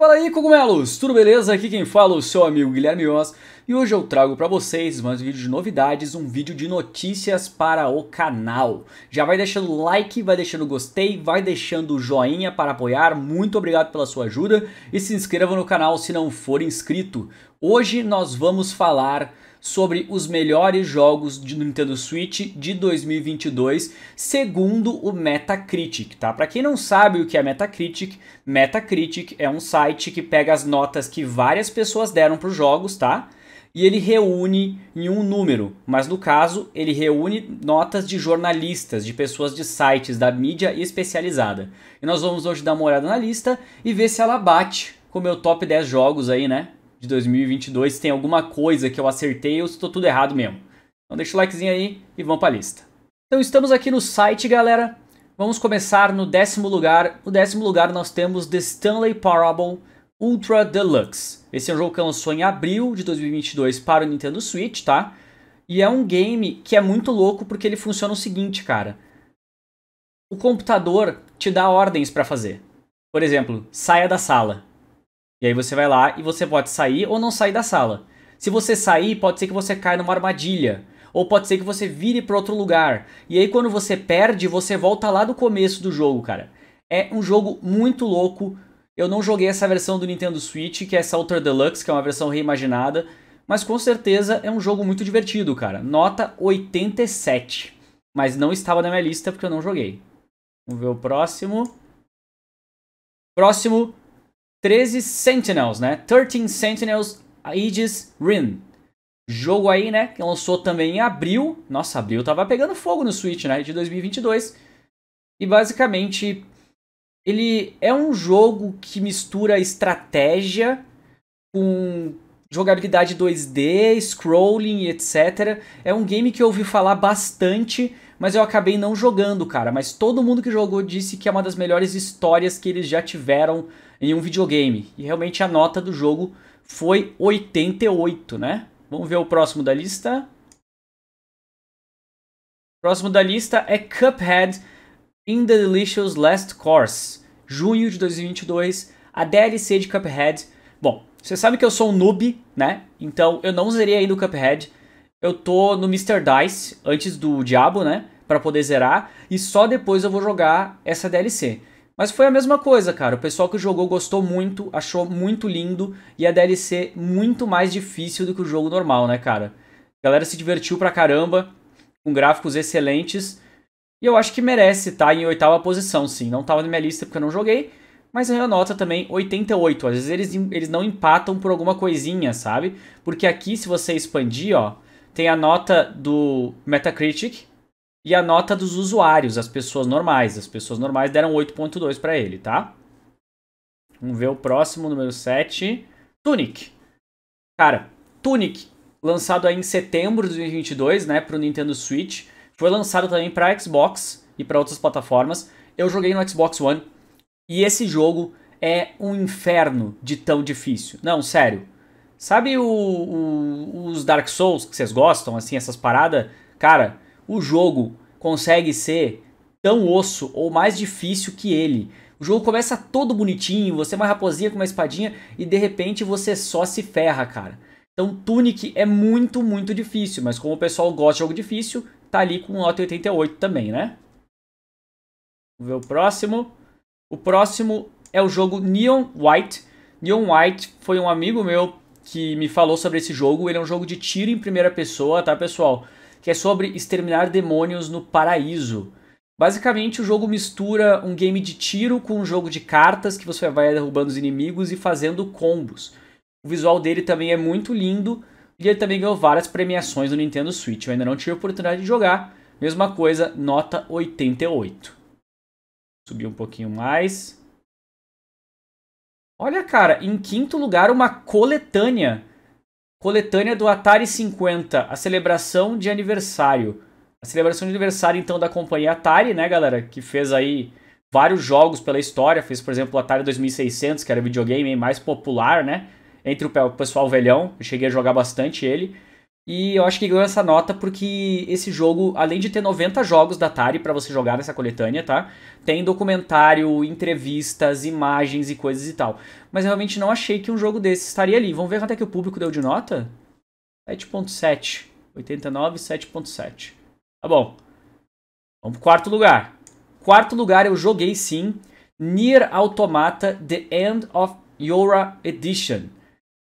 Fala aí, cogumelos! Tudo beleza? Aqui quem fala é o seu amigo Guilherme Oz e hoje eu trago para vocês mais um vídeo de novidades, um vídeo de notícias para o canal. Já vai deixando like, vai deixando gostei, vai deixando joinha para apoiar, muito obrigado pela sua ajuda e se inscreva no canal se não for inscrito. Hoje nós vamos falar sobre os melhores jogos de Nintendo Switch de 2022, segundo o Metacritic, tá? Para quem não sabe o que é Metacritic, Metacritic é um site que pega as notas que várias pessoas deram para os jogos, tá? E ele reúne em um número, mas no caso ele reúne notas de jornalistas, de pessoas de sites da mídia especializada. E nós vamos hoje dar uma olhada na lista e ver se ela bate com o meu top 10 jogos aí, né? De 2022, se tem alguma coisa que eu acertei ou se estou tudo errado mesmo. Então deixa o likezinho aí e vamos para a lista. Então estamos aqui no site, galera. Vamos começar no décimo lugar. No décimo lugar nós temos The Stanley Parable Ultra Deluxe. Esse é um jogo que lançou em abril de 2022 para o Nintendo Switch, tá? E é um game que é muito louco porque ele funciona o seguinte, cara. O computador te dá ordens para fazer. Por exemplo, saia da sala. E aí você vai lá e você pode sair ou não sair da sala. Se você sair, pode ser que você caia numa armadilha. Ou pode ser que você vire para outro lugar. E aí quando você perde, você volta lá do começo do jogo, cara. É um jogo muito louco. Eu não joguei essa versão do Nintendo Switch, que é essa Ultra Deluxe, que é uma versão reimaginada. Mas com certeza é um jogo muito divertido, cara. Nota 87. Mas não estava na minha lista porque eu não joguei. Vamos ver o próximo. Próximo, 13 Sentinels, né? 13 Sentinels Aegis Rim. Jogo aí, né? Que lançou também em abril. Nossa, abril tava pegando fogo no Switch, né? De 2022. E basicamente, ele é um jogo que mistura estratégia com jogabilidade 2D, scrolling etc. É um game que eu ouvi falar bastante, mas eu acabei não jogando, cara. Mas todo mundo que jogou disse que é uma das melhores histórias que eles já tiveram em um videogame. E realmente a nota do jogo foi 88, né? Vamos ver o próximo da lista. O próximo da lista é Cuphead in the Delicious Last Course, junho de 2022, a DLC de Cuphead. Bom, você sabe que eu sou um noob, né? Então eu não zerei ainda o Cuphead. Eu tô no Mr. Dice antes do Diabo, né? Para poder zerar. E só depois eu vou jogar essa DLC. Mas foi a mesma coisa, cara. O pessoal que jogou gostou muito, achou muito lindo e a DLC muito mais difícil do que o jogo normal, né, cara? A galera se divertiu pra caramba, com gráficos excelentes. E eu acho que merece tá em oitava posição, sim. Não tava na minha lista porque eu não joguei, mas a nota também 88. Às vezes eles, eles não empatam por alguma coisinha, sabe? Porque aqui, se você expandir, ó, tem a nota do Metacritic, e a nota dos usuários, as pessoas normais. As pessoas normais deram 8.2 para ele, tá? Vamos ver o próximo, número 7. Tunic. Cara, Tunic, lançado aí em setembro de 2022, né, pro Nintendo Switch. Foi lançado também para Xbox e para outras plataformas. Eu joguei no Xbox One e esse jogo é um inferno de tão difícil. Não, sério. Sabe o, o, os Dark Souls que vocês gostam, assim, essas paradas? Cara, o jogo consegue ser tão osso ou mais difícil que ele. O jogo começa todo bonitinho, você é uma raposinha com uma espadinha e de repente você só se ferra, cara. Então Tunic é muito, muito difícil, mas como o pessoal gosta de jogo difícil, tá ali com nota 88 também, né? Vamos ver o próximo. O próximo é o jogo Neon White. Neon White foi um amigo meu que me falou sobre esse jogo. Ele é um jogo de tiro em primeira pessoa, tá, pessoal? que é sobre exterminar demônios no paraíso. Basicamente, o jogo mistura um game de tiro com um jogo de cartas que você vai derrubando os inimigos e fazendo combos. O visual dele também é muito lindo e ele também ganhou várias premiações no Nintendo Switch. Eu ainda não tive a oportunidade de jogar. Mesma coisa, nota 88. Subir um pouquinho mais. Olha, cara, em quinto lugar, uma coletânea Coletânea do Atari 50, a celebração de aniversário. A celebração de aniversário, então, da companhia Atari, né, galera? Que fez aí vários jogos pela história. Fez, por exemplo, o Atari 2600, que era o videogame mais popular, né? Entre o pessoal velhão. Eu cheguei a jogar bastante ele. E eu acho que ganhou essa nota porque esse jogo, além de ter 90 jogos da Atari para você jogar nessa coletânea, tá? Tem documentário, entrevistas, imagens e coisas e tal. Mas eu realmente não achei que um jogo desse estaria ali. Vamos ver quanto é que o público deu de nota? 7.7. 89, 7.7. Tá bom. Vamos pro quarto lugar. Quarto lugar eu joguei sim. Nier Automata The End of Yora Edition.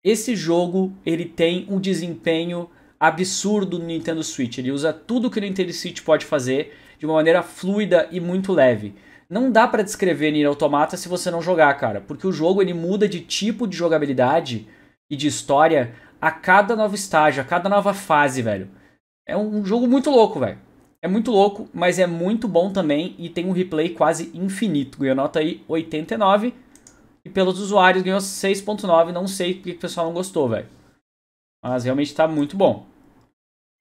Esse jogo ele tem um desempenho absurdo no Nintendo Switch. Ele usa tudo que o Nintendo Switch pode fazer de uma maneira fluida e muito leve. Não dá para descrever Nier Automata se você não jogar, cara, porque o jogo ele muda de tipo de jogabilidade e de história a cada novo estágio, a cada nova fase, velho. É um jogo muito louco, velho. É muito louco, mas é muito bom também e tem um replay quase infinito. Ganhou nota aí 89 e pelos usuários ganhou 6.9. Não sei porque o pessoal não gostou, velho. Mas realmente tá muito bom.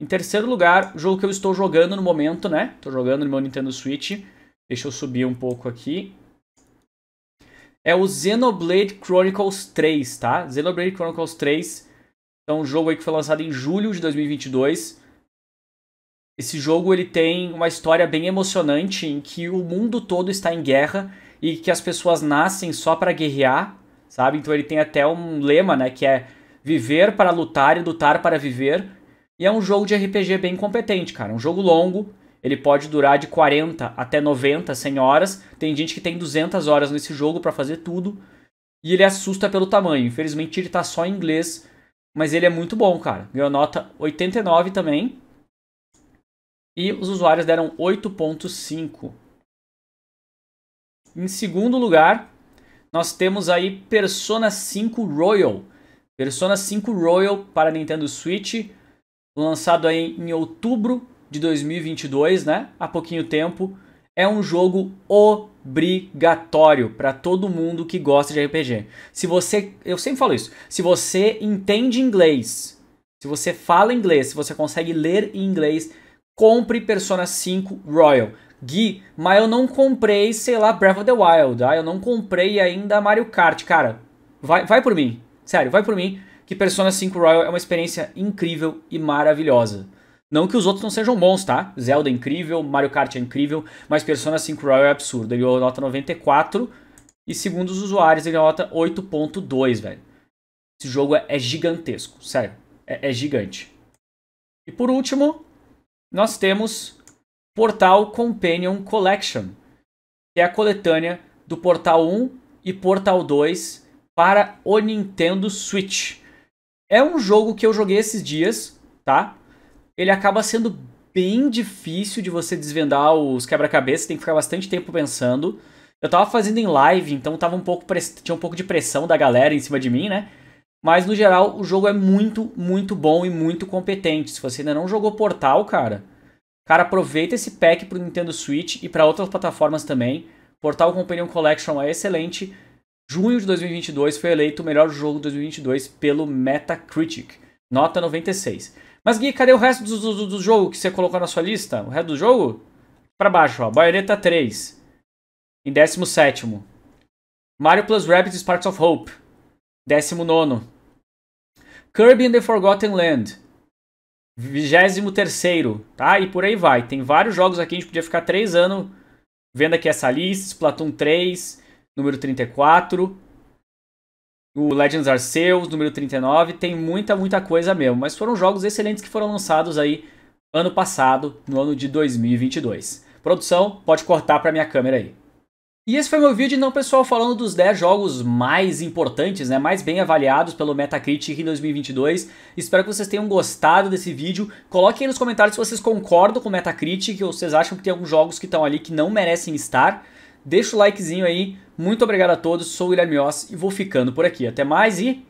Em terceiro lugar, o jogo que eu estou jogando no momento, né? Estou jogando no meu Nintendo Switch. Deixa eu subir um pouco aqui. É o Xenoblade Chronicles 3, tá? Xenoblade Chronicles 3 é um jogo aí que foi lançado em julho de 2022. Esse jogo ele tem uma história bem emocionante em que o mundo todo está em guerra e que as pessoas nascem só para guerrear, sabe? Então ele tem até um lema, né, que é viver para lutar e lutar para viver. E é um jogo de RPG bem competente, cara. Um jogo longo, ele pode durar de 40 até 90, 100 horas. Tem gente que tem 200 horas nesse jogo para fazer tudo. E ele assusta pelo tamanho. Infelizmente ele tá só em inglês, mas ele é muito bom, cara. Ganhou nota 89 também. E os usuários deram 8.5. Em segundo lugar, nós temos aí Persona 5 Royal. Persona 5 Royal para Nintendo Switch, lançado aí em outubro de 2022, né? Há pouquinho tempo. É um jogo obrigatório para todo mundo que gosta de RPG. Se você, eu sempre falo isso, se você entende inglês, se você fala inglês, se você consegue ler em inglês, compre Persona 5 Royal. Gui, mas eu não comprei, sei lá, Breath of the Wild, ah, eu não comprei ainda Mario Kart, cara. Vai, vai por mim, sério, vai por mim, que Persona 5 Royal é uma experiência incrível e maravilhosa. Não que os outros não sejam bons, tá? Zelda é incrível, Mario Kart é incrível, mas Persona 5 Royal é absurdo. Ele ganhou nota 94 e segundo os usuários ele nota 8.2, velho. Esse jogo é, é gigantesco, sério, é, é gigante. E por último, nós temos Portal Companion Collection, que é a coletânea do Portal 1 e Portal 2 para o Nintendo Switch. É um jogo que eu joguei esses dias, tá? Ele acaba sendo bem difícil de você desvendar os quebra-cabeças, tem que ficar bastante tempo pensando. Eu tava fazendo em live, então tava um pouco tinha um pouco de pressão da galera em cima de mim, né? Mas no geral, o jogo é muito, muito bom e muito competente. Se você ainda não jogou Portal, cara, Cara, aproveita esse pack pro Nintendo Switch e para outras plataformas também. Portal Companion Collection é excelente. Junho de 2022 foi eleito o melhor jogo de 2022 pelo Metacritic. Nota 96. Mas Gui, cadê o resto do, do, do jogo que você colocou na sua lista? O resto do jogo? Para baixo, ó. Bayonetta 3. Em 17. Mario Plus Rabbids Sparks of Hope. 19. Kirby and the Forgotten Land. 23 tá? E por aí vai. Tem vários jogos aqui, a gente podia ficar 3 anos vendo aqui essa lista. Splatoon 3, número 34. O Legends Arceus, número 39. Tem muita, muita coisa mesmo. Mas foram jogos excelentes que foram lançados aí ano passado, no ano de 2022. Produção, pode cortar para minha câmera aí. E esse foi meu vídeo, então, pessoal, falando dos 10 jogos mais importantes, né, mais bem avaliados pelo Metacritic em 2022. Espero que vocês tenham gostado desse vídeo. Coloquem aí nos comentários se vocês concordam com o Metacritic ou vocês acham que tem alguns jogos que estão ali que não merecem estar. Deixa o likezinho aí. Muito obrigado a todos, sou o Guilherme Oss e vou ficando por aqui. Até mais e